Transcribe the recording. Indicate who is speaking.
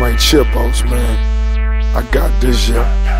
Speaker 1: my chipos, man. I got this, yeah.